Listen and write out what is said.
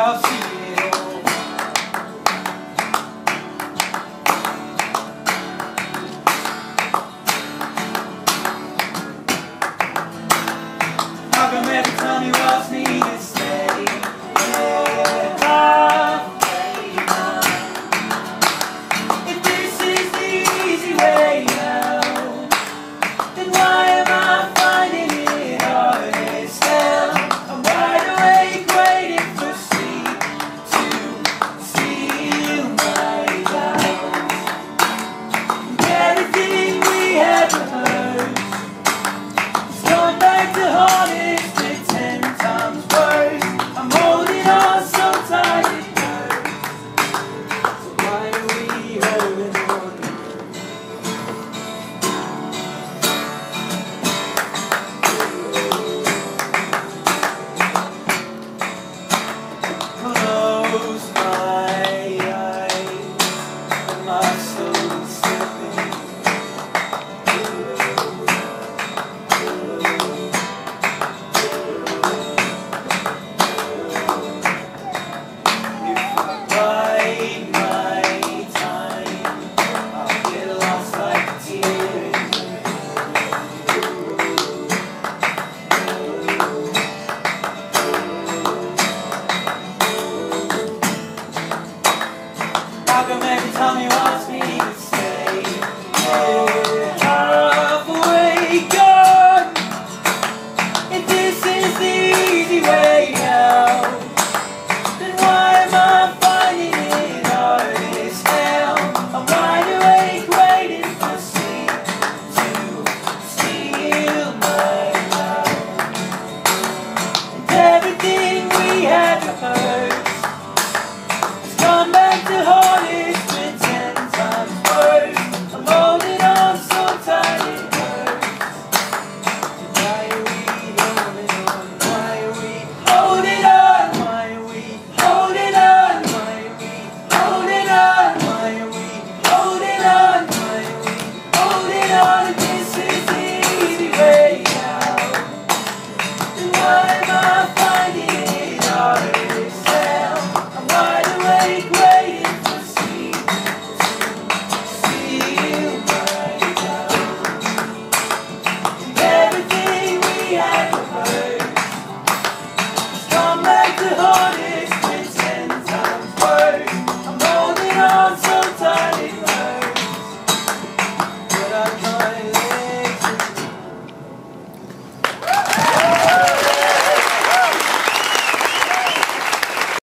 have heart. tell me